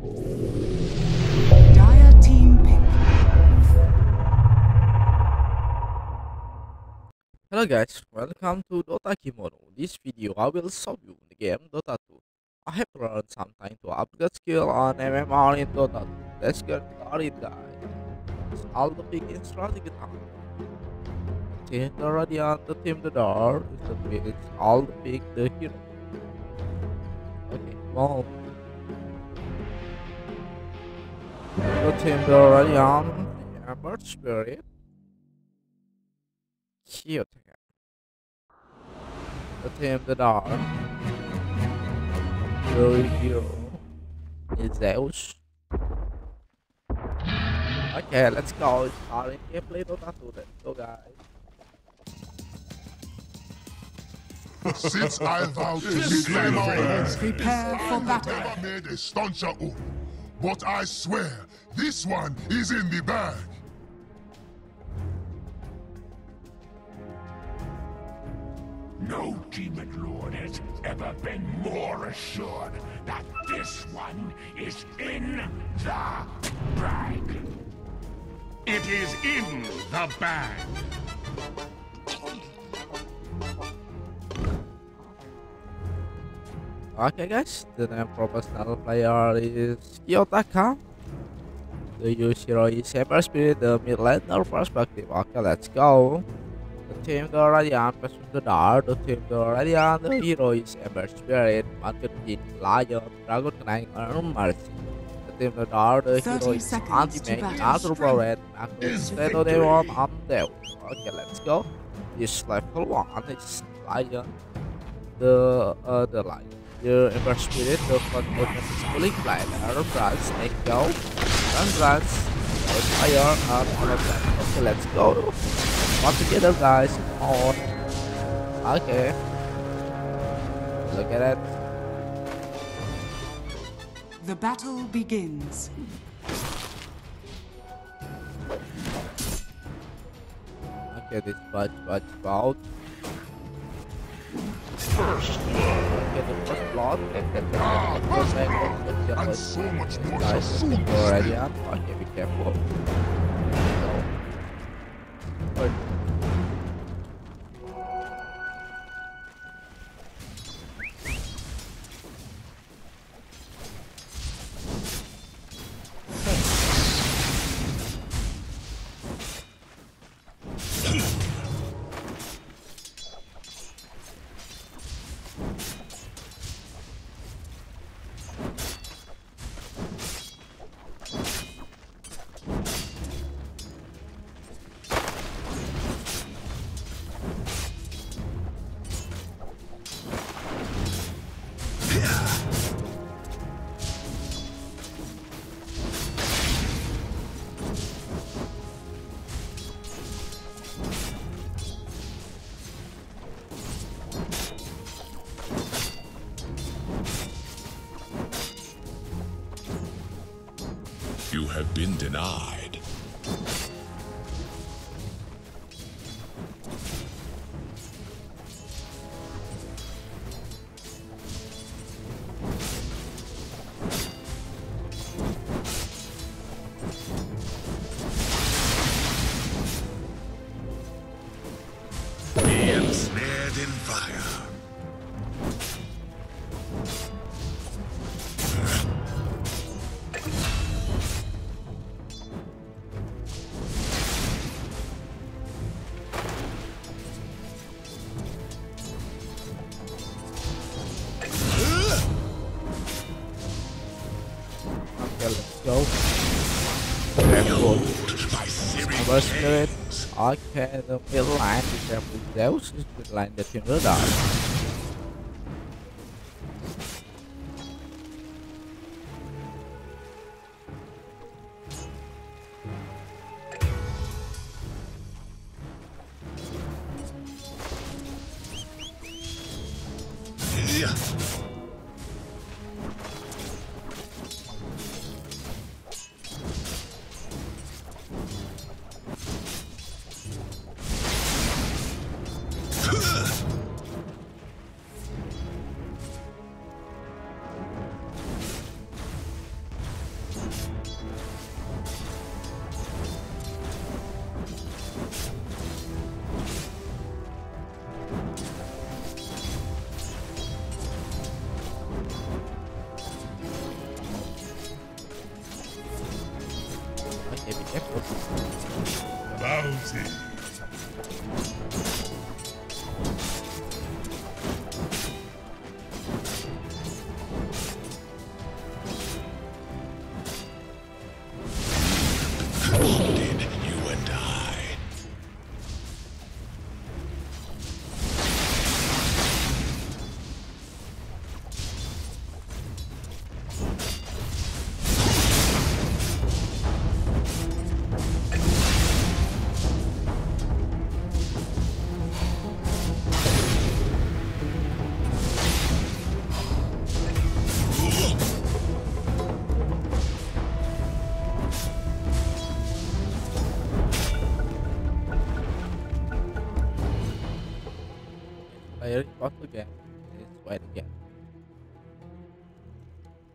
Hello guys, welcome to Dota Kimono. This video I will show you the game Dota 2. I have learned something to upgrade skill on MMR in Dota 2. Let's get started guys. All the big in strategy time. Team the Radiant, the team the Dark, is the all the big the hero. Okay, come The team the Radiant, the Ember Spirit, Cute the team the dark. The hero is Zeus. Okay, let's go. Starting gameplay Dota 2. Let's go, guys. Since I vowed to reclaim our lands, Prepare for battle. I've never made a stauncher oath. But I swear, this one is in the bag. No demon lord has ever been more assured that this one is in the bag. It is in the bag. Okay, guys. The name professional player is Kiyotaka. The use hero is Ember Spirit, the mid laner perspective. Okay, let's go. The team the Radiant versus the Dark. The team the Radiant, the hero is Ember Spirit, Market Jin, Lion, Dragon Knight, and Mercy. The team the Dark, the hero is seconds to Anti-Mage, battle. Natural Red, Macro, Is Zeno Demon, and Devil. Okay, let's go. This level 1 is Lion. The, uh, the Lion. The Ember Spirit, the front button is fully flat, Air Brush, Snake Go, Run Runs, Fire, and all of that. Okay, let's go. All together, guys. Come on. Okay. Look at it. The battle begins. Okay, this budge, budge, out. First blood. Okay, first blood. Ah, first blood. And so much more shall soon already seen. on. Okay, be careful. You have been denied. Middle line is careful. Zeus is mid line, the team the dark. Yeah.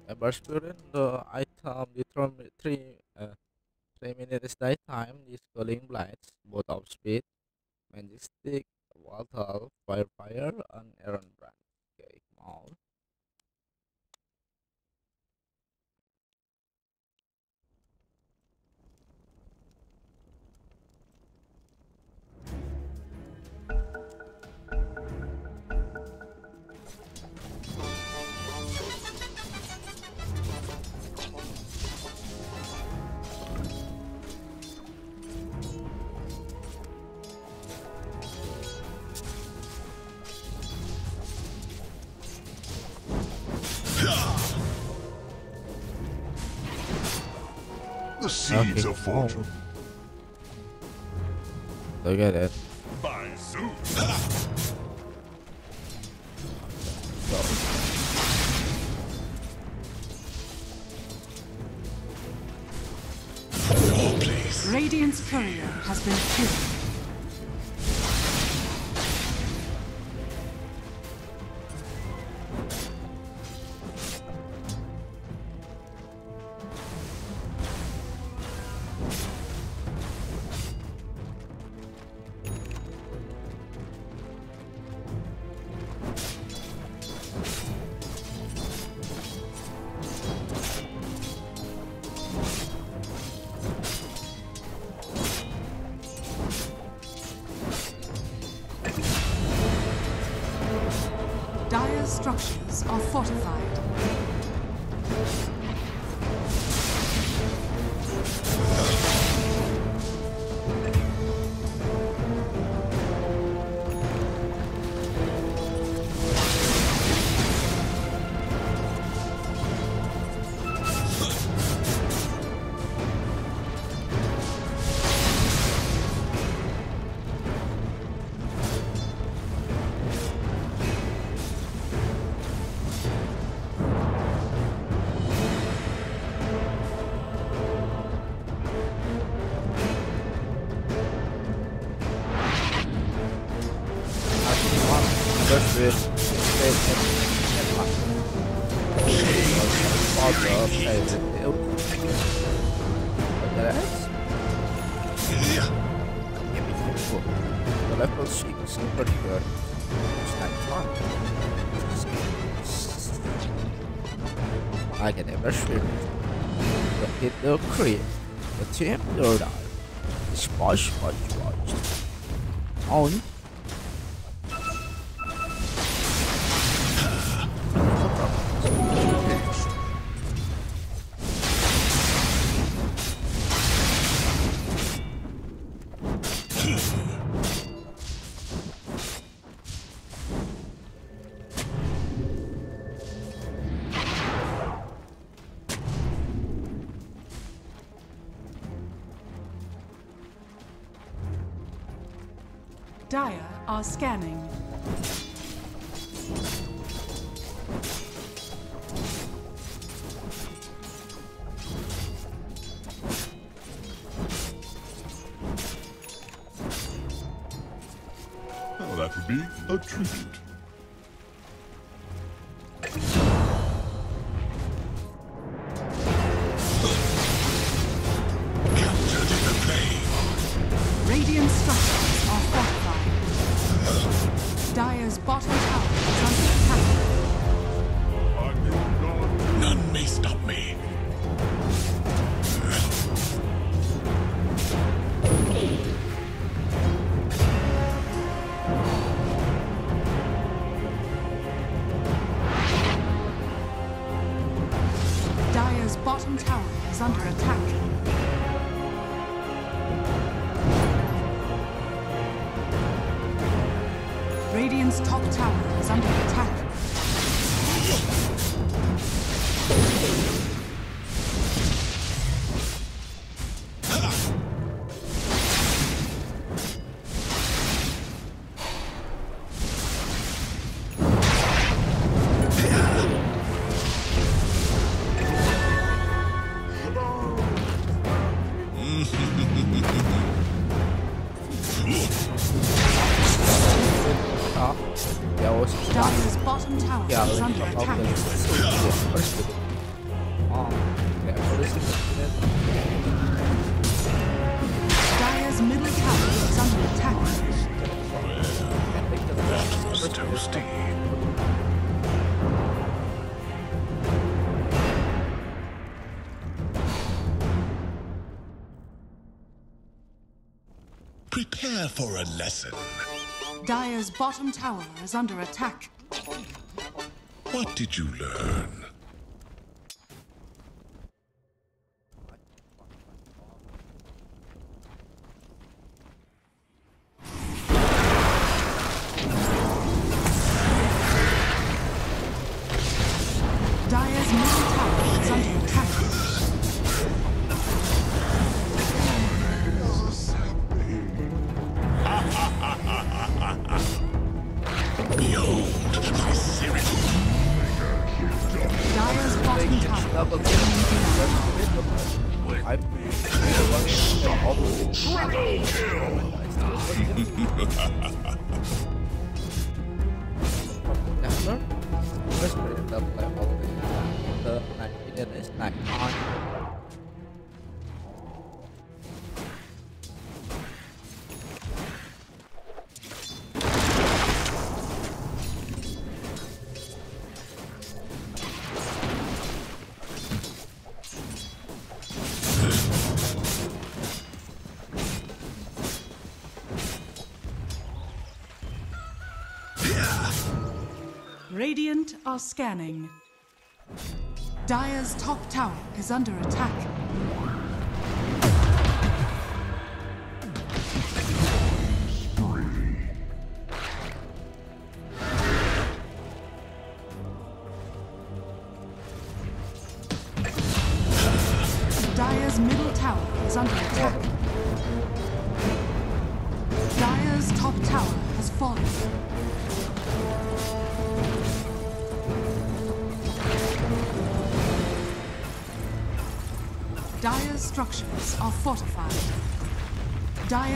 Ember Spirit, the item determine three uh, three minutes die time, the Quelling Blades, both of speed, magic stick, water, fire fire, and Iron Branch. Okay, come. The seeds Okay, of fortune. Look at it. By Zeus. Go. Radiant's courier has been killed. Hit Dire are scanning. Bottom tower is under attack. Radiant's top tower is under attack. Prepare for a lesson. Dire's bottom tower is under attack. What did you learn? Radiant are scanning. Dire's top tower is under attack.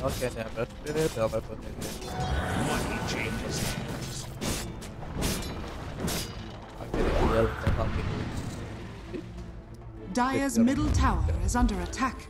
Okay, weapon ini Money changes hands. Dire's middle tower is under attack.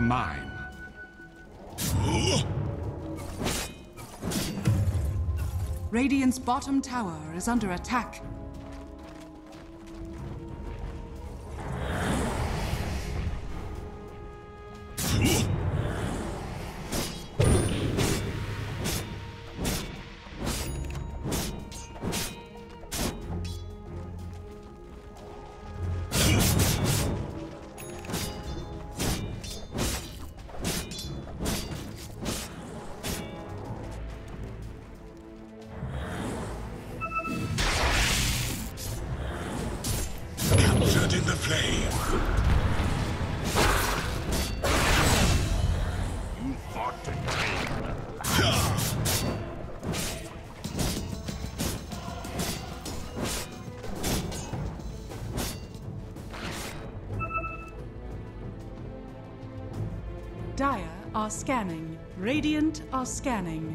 Mine. Radiant's bottom tower is under attack. Flame. You thought to the Dire are scanning. Radiant are scanning.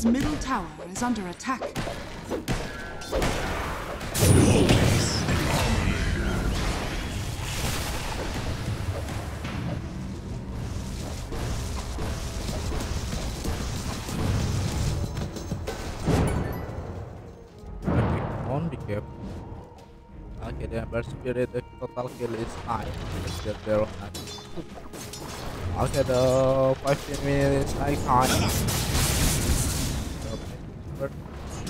Dire's middle tower is under attack. The Ember Spirit, the total kill is 9. Let's on that. Okay, the 15 minutes icon. Okay,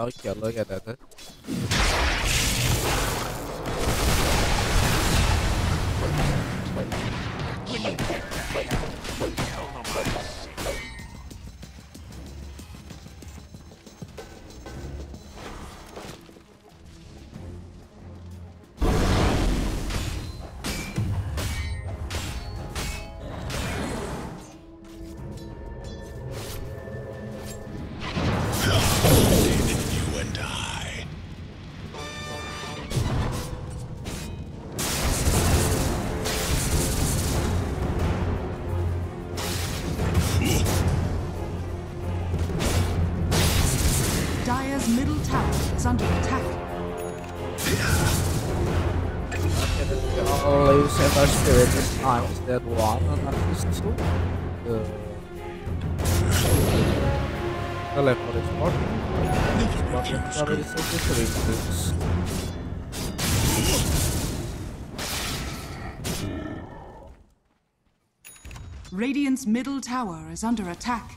Okay, look at that. Middle tower is under attack. Okay, let's go. Use Ember Spirit this time instead one and not just two. The left one is more. But it's so different. Radiant's middle tower is under attack.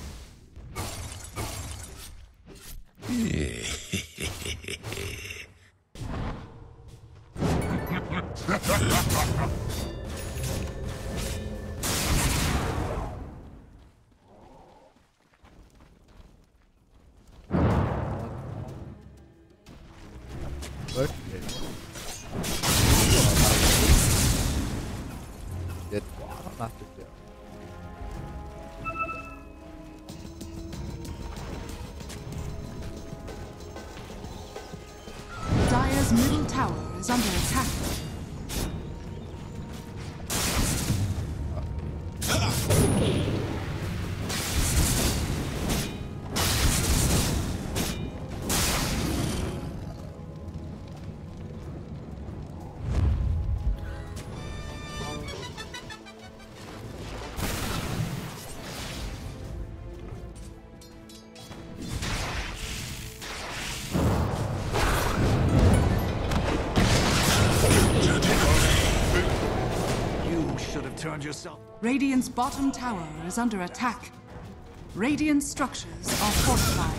Yourself. Radiant's bottom tower is under attack. Radiant structures are fortified.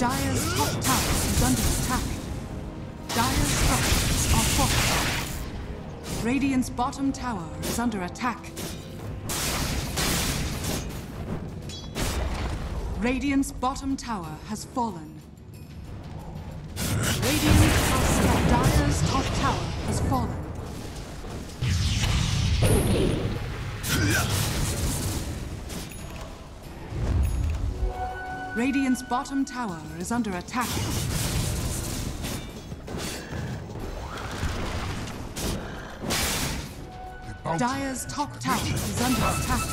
Dire's top tower is under attack. Dire's structures are fortified. Radiant's bottom tower is under attack. Radiant's bottom tower has fallen. Radiant's bottom tower is under attack. Dire's top tower is under attack.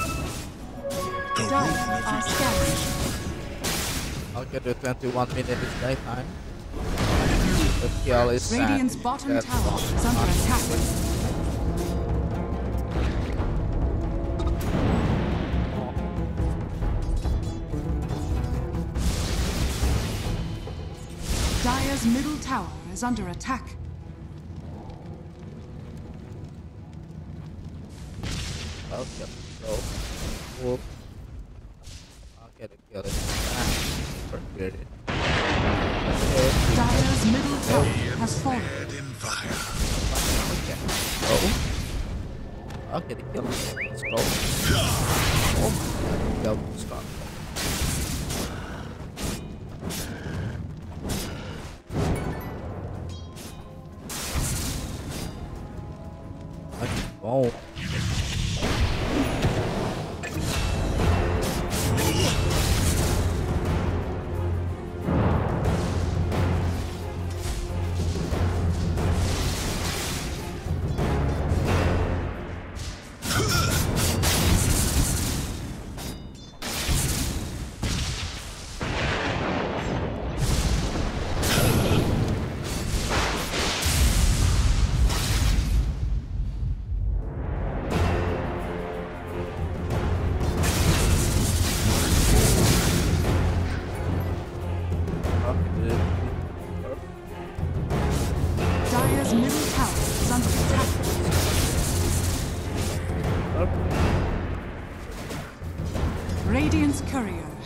Dire are scanning. Okay, the 21 minute is daytime. The kill is. Radiant's bottom That's tower is under attack. Dire's middle tower is under attack. Oh, okay, so oh. whoop. Okay,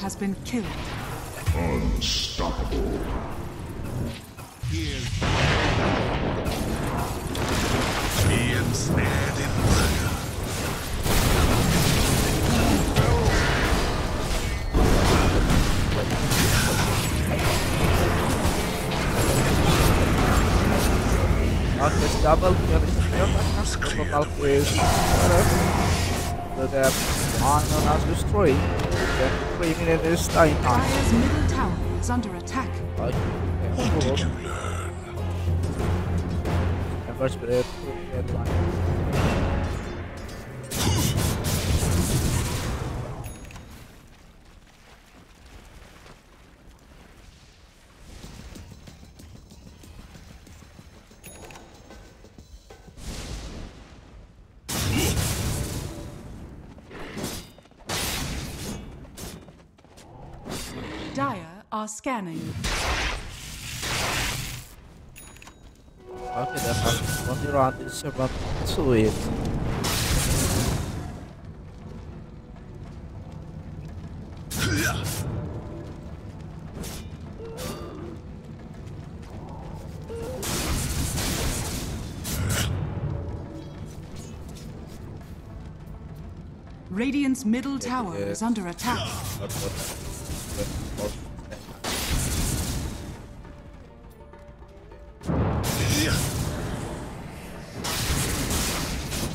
has been killed. Unstoppable. Be ensnared in murder. Marcus double kill is here, but total is So that on Nasus 3, then 3 minutes is time. Dire's middle tower is under attack. What did you learn? Ember Spirit, scanning. Okay, that has one round is about to it. Radiant's middle tower is under attack.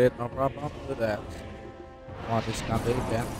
Spirit, no problem with that. One is coming again.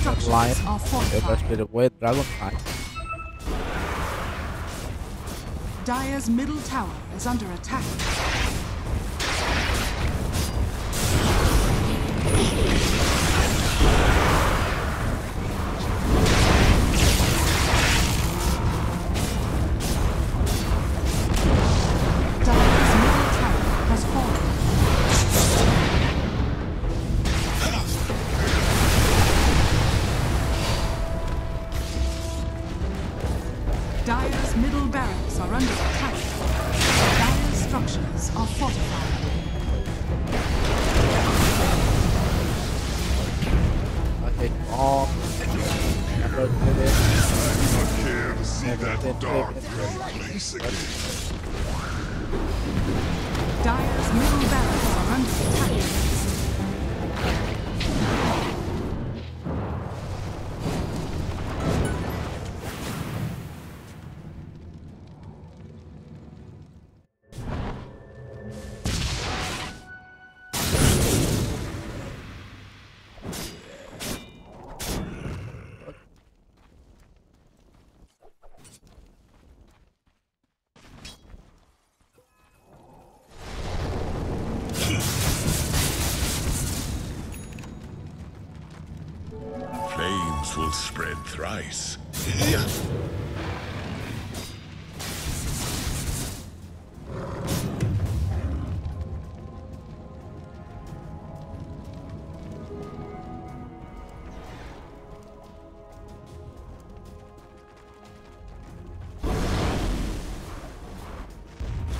Radiant coalition line. structures are Ember fortified. Spirit Dragon. Dire's middle tower is under attack. Did it. Care to see that dark place again. Dire's middle barracks are under attack.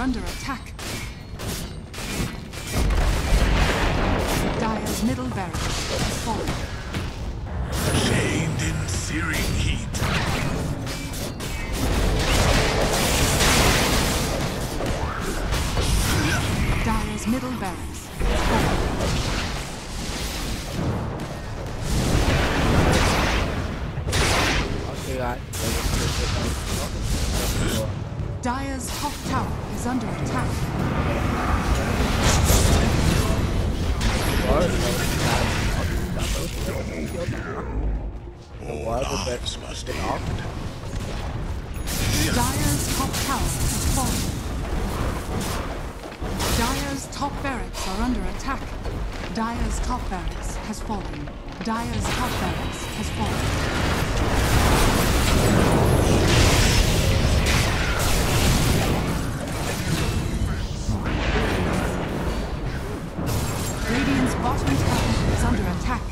Are under attack. Dire's middle barracks has fallen. Chained in searing attack. Dire's top barracks has fallen. Dire's top barracks has fallen. Radiant's bottom tower is under attack.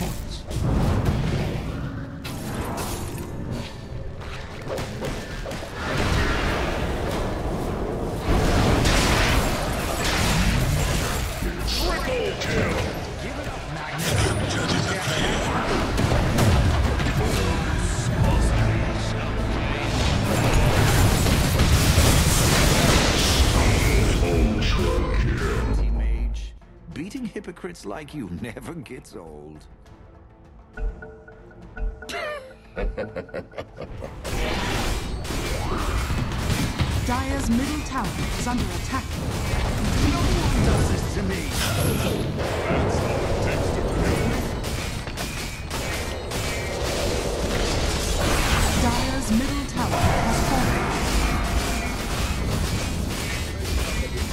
Mage. Hypocrites like you never gets old. Dire's middle tower is under attack. No one does this to me.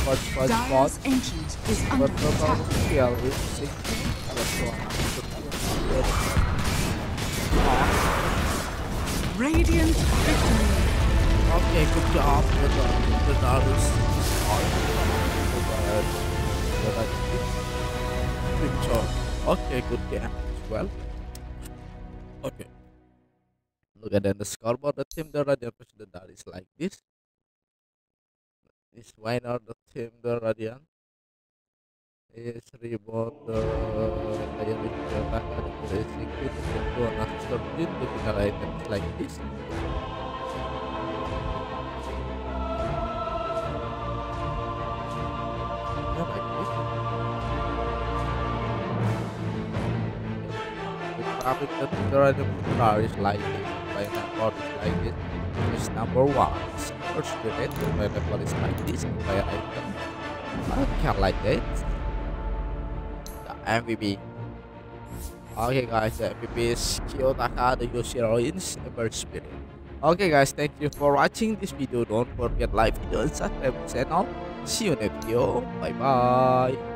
Dire's bought? ancient is under What was attack. skill is 16. That's. Radiant victory. Okay, good job. Good job. Good job. Good job. Okay, good game as well. Okay. Look at then the scoreboard. The team the Radiant versus the Dark is like this. This winner the uh, team the Radiant. is reboot the player with the attack and racing with to another subject to final items like this. Like. The traffic that the item car is like this, is like this. This number one. First unit, by number is like this, by item. I can't like that. The MVP. Okay guys, the MVP is Kiyotaka, the Yoshiroin's Ember Spirit. Okay guys, thank you for watching this video. Don't forget like, video, and subscribe channel. See you next video. Bye bye.